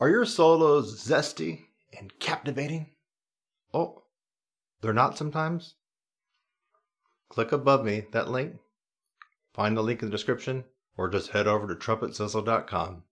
Are your solos zesty and captivating? Oh, they're not sometimes? Click above me that link, find the link in the description, or just head over to trumpetsizzle.com.